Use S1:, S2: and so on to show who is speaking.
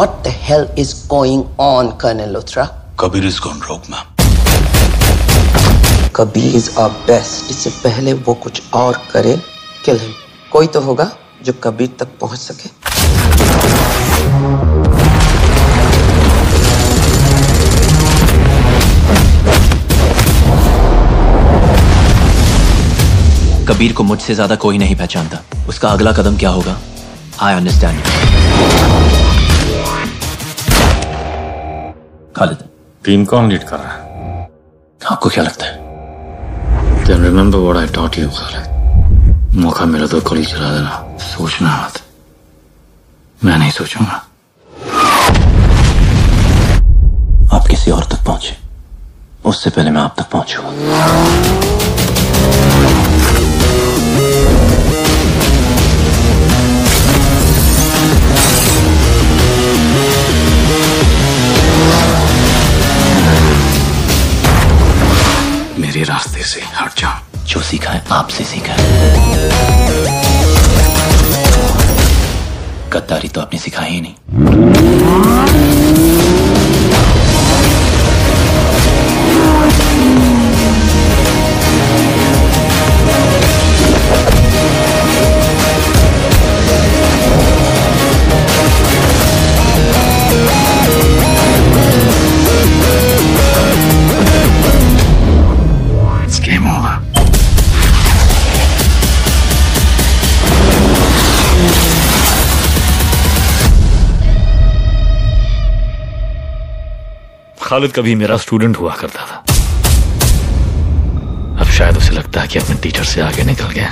S1: What the hell is going on, Colonel Luthra?
S2: Kabir is gone rogue, ma'am.
S1: Kabir is our best. इससे पहले वो कुछ और करे किल हिम कोई तो होगा जो कबीर तक पहुँच सके
S3: कबीर को मुझसे ज़्यादा कोई नहीं पहचानता उसका अगला कदम क्या होगा आई अंडरस्टैंड खालिद
S4: टीम कौन लीड कर रहा है।
S3: आपको क्या लगता है?
S4: Then remember what I taught you, Khalid. मौका मिला तो कड़ी चला देना। सोचना मत। मैं नहीं सोचूँगा।
S3: आप किसी और तक पहुँचे। उससे पहले मैं आप तक पहुंचूँगा।
S4: मेरे रास्ते से हट जाओ
S3: जो सीखा है, आपसे सीखा है। गद्दारी तो आपने सिखाई ही नहीं।
S4: खालिद कभी मेरा स्टूडेंट हुआ करता था। अब शायद उसे लगता है कि अपने टीचर से आगे निकल गया